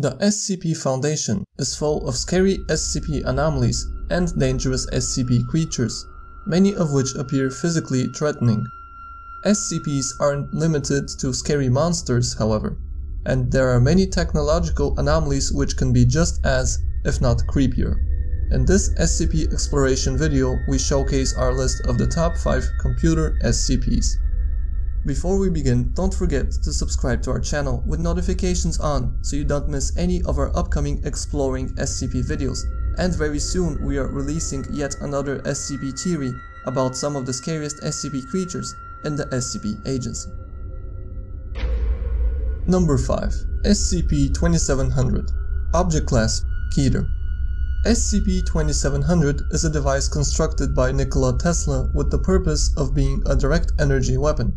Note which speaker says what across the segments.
Speaker 1: The SCP Foundation is full of scary SCP anomalies and dangerous SCP creatures, many of which appear physically threatening. SCPs aren't limited to scary monsters, however, and there are many technological anomalies which can be just as, if not creepier. In this SCP exploration video, we showcase our list of the top 5 computer SCPs. Before we begin, don't forget to subscribe to our channel with notifications on so you don't miss any of our upcoming exploring SCP videos. And very soon we are releasing yet another SCP theory about some of the scariest SCP creatures in the SCP agency. Number 5. SCP-2700 Object Class Keter SCP-2700 is a device constructed by Nikola Tesla with the purpose of being a direct energy weapon.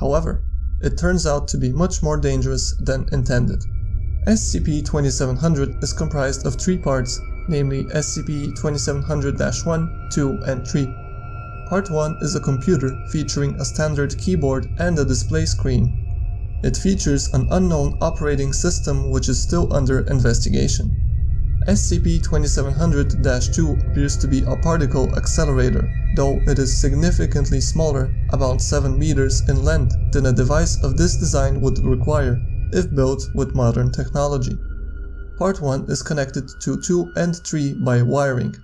Speaker 1: However, it turns out to be much more dangerous than intended. SCP-2700 is comprised of three parts, namely SCP-2700-1, 2, and 3. Part 1 is a computer featuring a standard keyboard and a display screen. It features an unknown operating system which is still under investigation. SCP-2700-2 appears to be a particle accelerator, though it is significantly smaller, about 7 meters in length, than a device of this design would require, if built with modern technology. Part 1 is connected to 2 and 3 by wiring.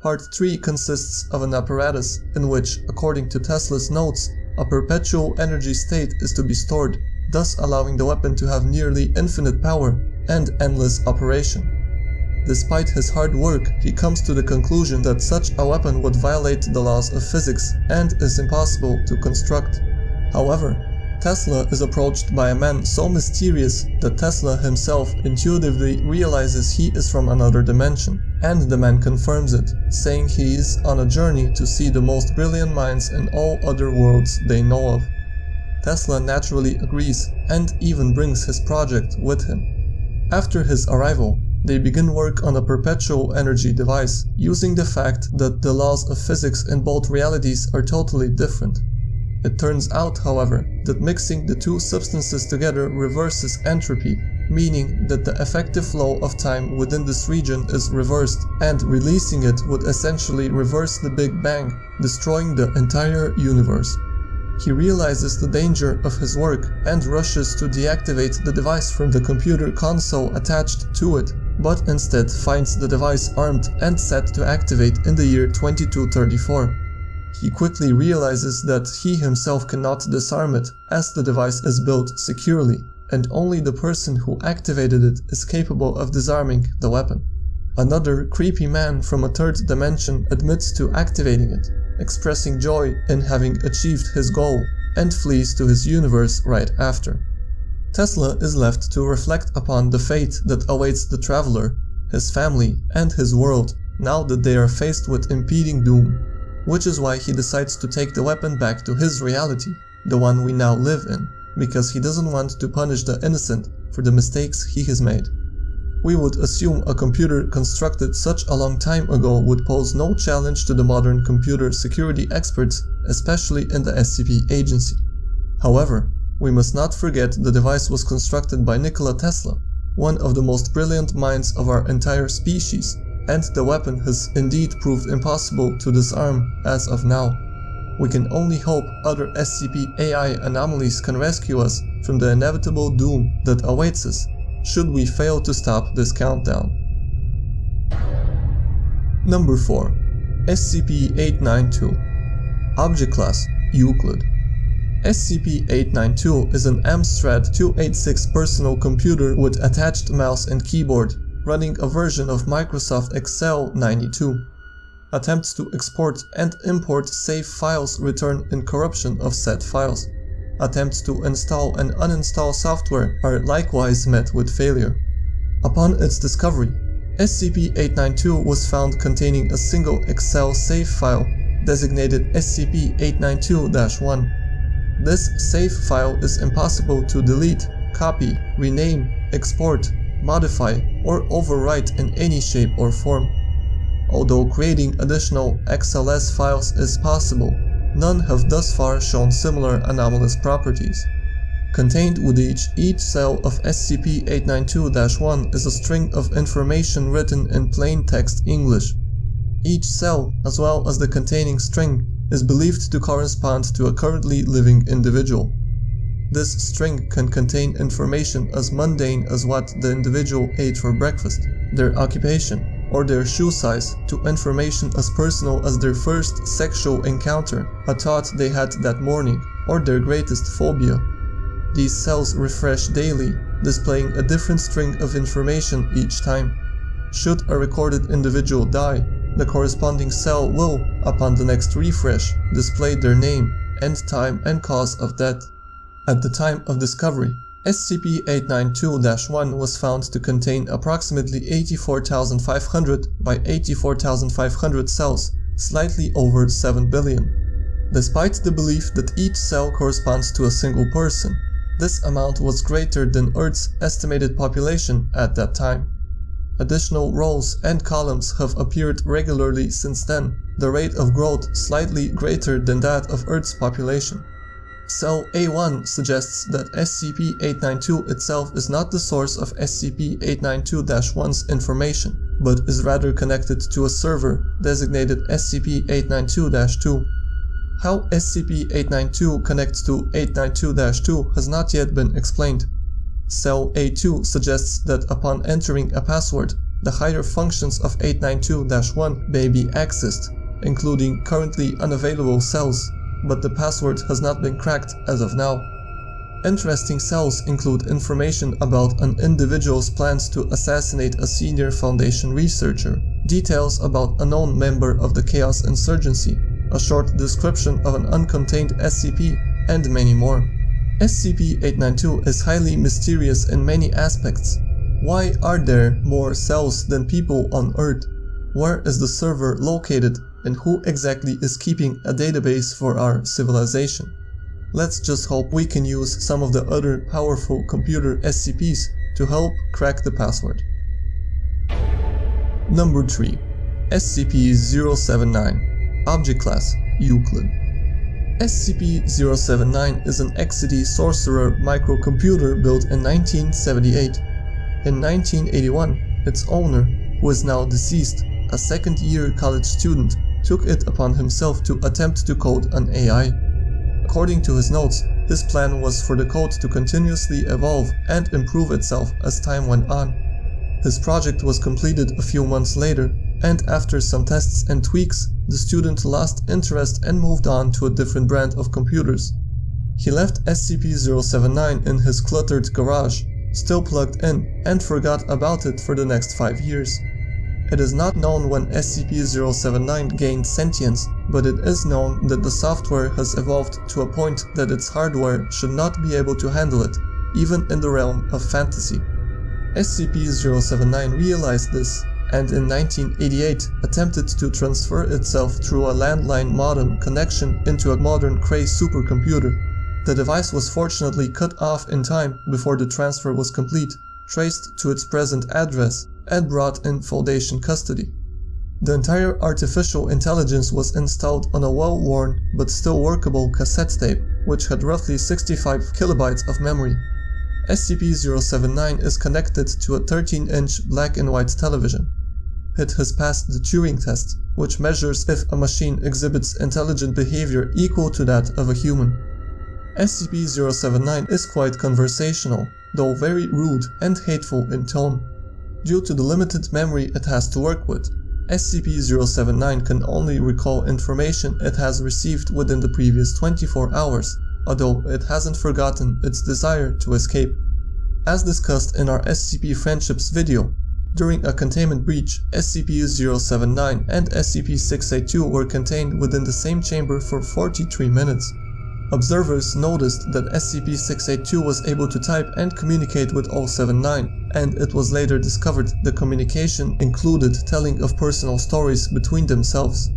Speaker 1: Part 3 consists of an apparatus in which, according to Tesla's notes, a perpetual energy state is to be stored, thus allowing the weapon to have nearly infinite power and endless operation. Despite his hard work, he comes to the conclusion that such a weapon would violate the laws of physics and is impossible to construct. However, Tesla is approached by a man so mysterious that Tesla himself intuitively realizes he is from another dimension, and the man confirms it, saying he is on a journey to see the most brilliant minds in all other worlds they know of. Tesla naturally agrees and even brings his project with him. After his arrival, they begin work on a perpetual energy device, using the fact that the laws of physics in both realities are totally different. It turns out, however, that mixing the two substances together reverses entropy, meaning that the effective flow of time within this region is reversed, and releasing it would essentially reverse the Big Bang, destroying the entire universe. He realizes the danger of his work and rushes to deactivate the device from the computer console attached to it, but instead finds the device armed and set to activate in the year 2234. He quickly realizes that he himself cannot disarm it, as the device is built securely, and only the person who activated it is capable of disarming the weapon. Another creepy man from a third dimension admits to activating it, expressing joy in having achieved his goal, and flees to his universe right after. Tesla is left to reflect upon the fate that awaits the traveler, his family, and his world now that they are faced with impending doom, which is why he decides to take the weapon back to his reality, the one we now live in, because he doesn't want to punish the innocent for the mistakes he has made. We would assume a computer constructed such a long time ago would pose no challenge to the modern computer security experts, especially in the SCP agency. However, we must not forget the device was constructed by Nikola Tesla, one of the most brilliant minds of our entire species, and the weapon has indeed proved impossible to disarm as of now. We can only hope other SCP AI anomalies can rescue us from the inevitable doom that awaits us should we fail to stop this countdown. Number 4 SCP-892 Object Class Euclid SCP-892 is an Amstrad 286 personal computer with attached mouse and keyboard, running a version of Microsoft Excel 92. Attempts to export and import save files return incorruption of said files. Attempts to install and uninstall software are likewise met with failure. Upon its discovery, SCP-892 was found containing a single Excel save file designated SCP-892-1. This save file is impossible to delete, copy, rename, export, modify, or overwrite in any shape or form. Although creating additional XLS files is possible, none have thus far shown similar anomalous properties. Contained within each, each cell of SCP-892-1 is a string of information written in plain text English. Each cell, as well as the containing string, is believed to correspond to a currently living individual. This string can contain information as mundane as what the individual ate for breakfast, their occupation, or their shoe size, to information as personal as their first sexual encounter, a thought they had that morning, or their greatest phobia. These cells refresh daily, displaying a different string of information each time. Should a recorded individual die, the corresponding cell will, upon the next refresh, display their name, end time and cause of death. At the time of discovery, SCP-892-1 was found to contain approximately 84,500 by 84,500 cells, slightly over 7 billion. Despite the belief that each cell corresponds to a single person, this amount was greater than Earth's estimated population at that time. Additional rows and columns have appeared regularly since then, the rate of growth slightly greater than that of Earth's population. Cell A1 suggests that SCP-892 itself is not the source of SCP-892-1's information, but is rather connected to a server designated SCP-892-2. How SCP-892 connects to 892-2 has not yet been explained. Cell A2 suggests that upon entering a password, the higher functions of 892-1 may be accessed, including currently unavailable cells, but the password has not been cracked as of now. Interesting cells include information about an individual's plans to assassinate a senior Foundation researcher, details about a known member of the Chaos Insurgency, a short description of an uncontained SCP, and many more. SCP-892 is highly mysterious in many aspects. Why are there more cells than people on Earth? Where is the server located and who exactly is keeping a database for our civilization? Let's just hope we can use some of the other powerful computer SCPs to help crack the password. Number 3. SCP-079 Object Class Euclid SCP-079 is an Exidy Sorcerer microcomputer built in 1978. In 1981, its owner, who is now deceased, a second-year college student, took it upon himself to attempt to code an AI. According to his notes, his plan was for the code to continuously evolve and improve itself as time went on. His project was completed a few months later, and after some tests and tweaks, the student lost interest and moved on to a different brand of computers. He left SCP-079 in his cluttered garage, still plugged in, and forgot about it for the next 5 years. It is not known when SCP-079 gained sentience, but it is known that the software has evolved to a point that its hardware should not be able to handle it, even in the realm of fantasy. SCP-079 realized this and in 1988 attempted to transfer itself through a landline modem connection into a modern Cray supercomputer. The device was fortunately cut off in time before the transfer was complete, traced to its present address, and brought in Foundation custody. The entire artificial intelligence was installed on a well-worn but still workable cassette tape, which had roughly 65 kilobytes of memory. SCP-079 is connected to a 13-inch black and white television. It has passed the Turing test, which measures if a machine exhibits intelligent behavior equal to that of a human. SCP-079 is quite conversational, though very rude and hateful in tone. Due to the limited memory it has to work with, SCP-079 can only recall information it has received within the previous 24 hours, although it hasn't forgotten its desire to escape. As discussed in our SCP Friendships video, during a containment breach, SCP-079 and SCP-682 were contained within the same chamber for 43 minutes. Observers noticed that SCP-682 was able to type and communicate with 079, and it was later discovered the communication included telling of personal stories between themselves.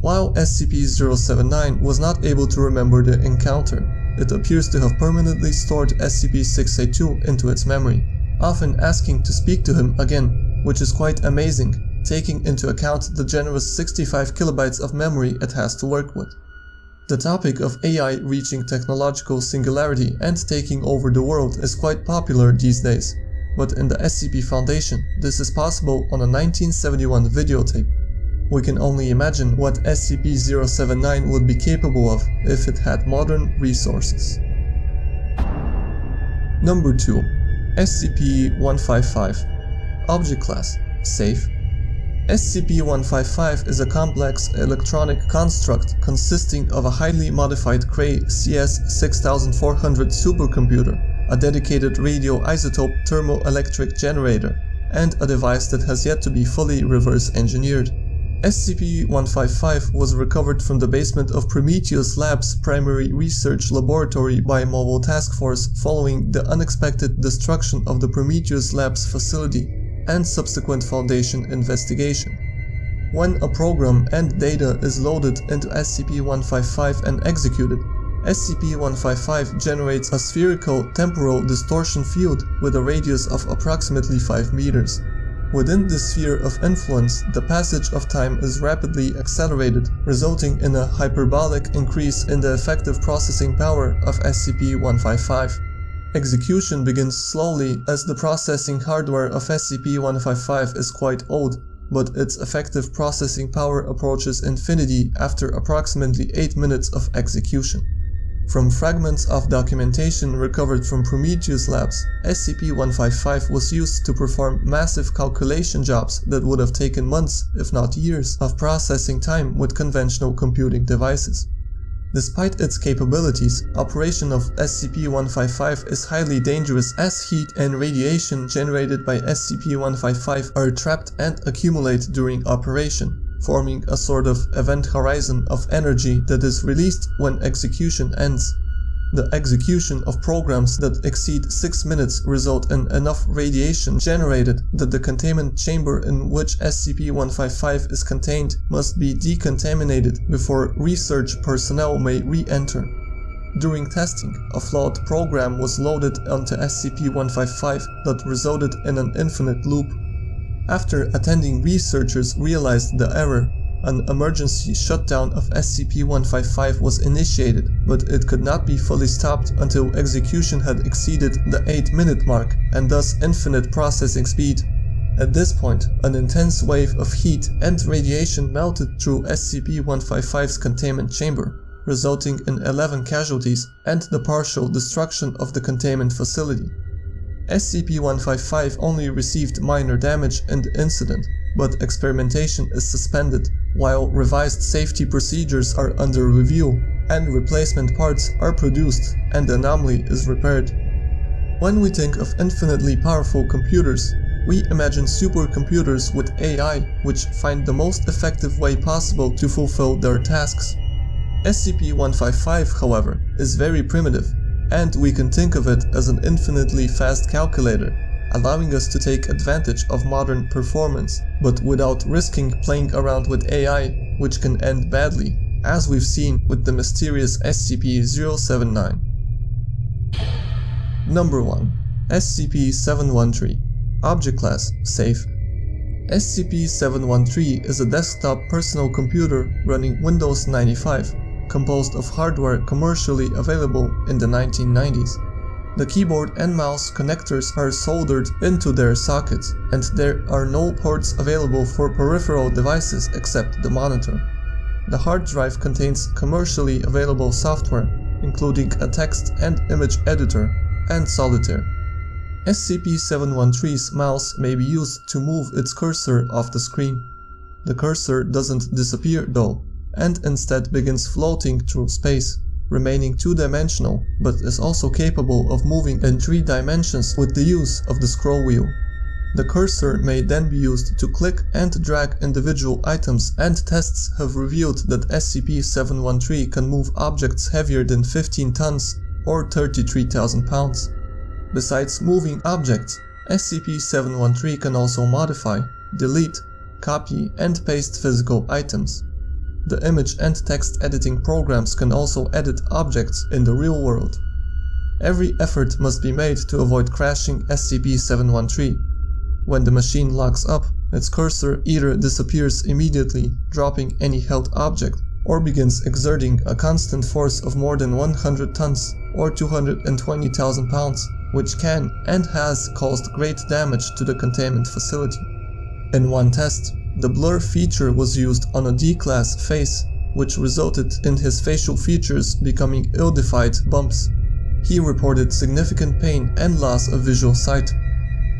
Speaker 1: While SCP-079 was not able to remember the encounter, it appears to have permanently stored SCP-682 into its memory often asking to speak to him again, which is quite amazing, taking into account the generous 65 kilobytes of memory it has to work with. The topic of AI reaching technological singularity and taking over the world is quite popular these days, but in the SCP Foundation, this is possible on a 1971 videotape. We can only imagine what SCP-079 would be capable of if it had modern resources. Number 2. SCP-155 Object Class Safe SCP-155 is a complex electronic construct consisting of a highly modified Cray CS6400 supercomputer, a dedicated radioisotope thermoelectric generator, and a device that has yet to be fully reverse engineered. SCP-155 was recovered from the basement of Prometheus Labs primary research laboratory by Mobile Task Force following the unexpected destruction of the Prometheus Labs facility and subsequent Foundation investigation. When a program and data is loaded into SCP-155 and executed, SCP-155 generates a spherical temporal distortion field with a radius of approximately 5 meters. Within this sphere of influence, the passage of time is rapidly accelerated, resulting in a hyperbolic increase in the effective processing power of SCP-155. Execution begins slowly as the processing hardware of SCP-155 is quite old, but its effective processing power approaches infinity after approximately 8 minutes of execution. From fragments of documentation recovered from Prometheus Labs, SCP-155 was used to perform massive calculation jobs that would have taken months, if not years, of processing time with conventional computing devices. Despite its capabilities, operation of SCP-155 is highly dangerous as heat and radiation generated by SCP-155 are trapped and accumulate during operation forming a sort of event horizon of energy that is released when execution ends. The execution of programs that exceed 6 minutes result in enough radiation generated that the containment chamber in which SCP-155 is contained must be decontaminated before research personnel may re-enter. During testing, a flawed program was loaded onto SCP-155 that resulted in an infinite loop after attending researchers realized the error, an emergency shutdown of SCP-155 was initiated, but it could not be fully stopped until execution had exceeded the 8 minute mark and thus infinite processing speed. At this point, an intense wave of heat and radiation melted through SCP-155's containment chamber, resulting in 11 casualties and the partial destruction of the containment facility. SCP-155 only received minor damage in the incident, but experimentation is suspended while revised safety procedures are under review and replacement parts are produced and the anomaly is repaired. When we think of infinitely powerful computers, we imagine supercomputers with AI which find the most effective way possible to fulfill their tasks. SCP-155, however, is very primitive and we can think of it as an infinitely fast calculator, allowing us to take advantage of modern performance, but without risking playing around with AI, which can end badly, as we've seen with the mysterious SCP-079. Number 1. SCP-713 Object Class Safe SCP-713 is a desktop personal computer running Windows 95 composed of hardware commercially available in the 1990s. The keyboard and mouse connectors are soldered into their sockets, and there are no ports available for peripheral devices except the monitor. The hard drive contains commercially available software, including a text and image editor, and solitaire. SCP-713's mouse may be used to move its cursor off the screen. The cursor doesn't disappear though, and instead begins floating through space, remaining two-dimensional but is also capable of moving in three dimensions with the use of the scroll wheel. The cursor may then be used to click and drag individual items and tests have revealed that SCP-713 can move objects heavier than 15 tons or 33,000 pounds. Besides moving objects, SCP-713 can also modify, delete, copy and paste physical items. The image and text editing programs can also edit objects in the real world. Every effort must be made to avoid crashing SCP-713. When the machine locks up, its cursor either disappears immediately, dropping any held object, or begins exerting a constant force of more than 100 tons or 220,000 pounds, which can and has caused great damage to the containment facility. In one test, the blur feature was used on a D-class face, which resulted in his facial features becoming ill-defined bumps. He reported significant pain and loss of visual sight.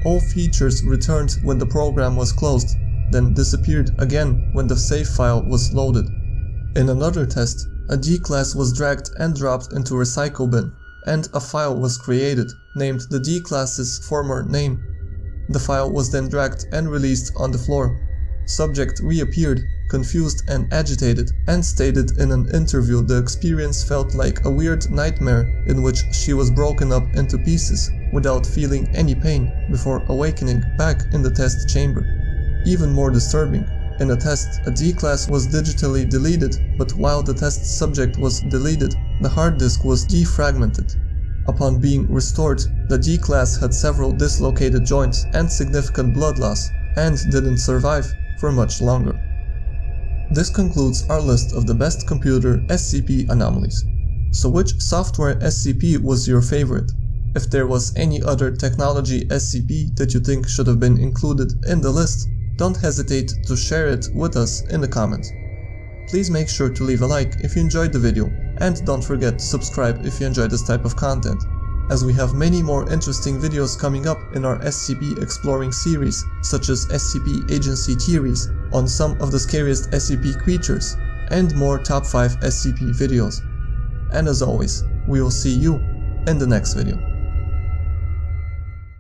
Speaker 1: All features returned when the program was closed, then disappeared again when the save file was loaded. In another test, a D-class was dragged and dropped into a recycle bin, and a file was created, named the D-class's former name. The file was then dragged and released on the floor. Subject reappeared, confused and agitated, and stated in an interview the experience felt like a weird nightmare in which she was broken up into pieces without feeling any pain before awakening back in the test chamber. Even more disturbing, in a test, a D-class was digitally deleted, but while the test subject was deleted, the hard disk was defragmented. Upon being restored, the D-class had several dislocated joints and significant blood loss, and didn't survive for much longer. This concludes our list of the best computer SCP anomalies. So which software SCP was your favorite? If there was any other technology SCP that you think should have been included in the list, don't hesitate to share it with us in the comments. Please make sure to leave a like if you enjoyed the video and don't forget to subscribe if you enjoy this type of content, as we have many more interesting videos coming up in our SCP exploring series, such as SCP Agency Theories on some of the scariest SCP creatures, and more top 5 SCP videos. And as always, we will see you in the next video.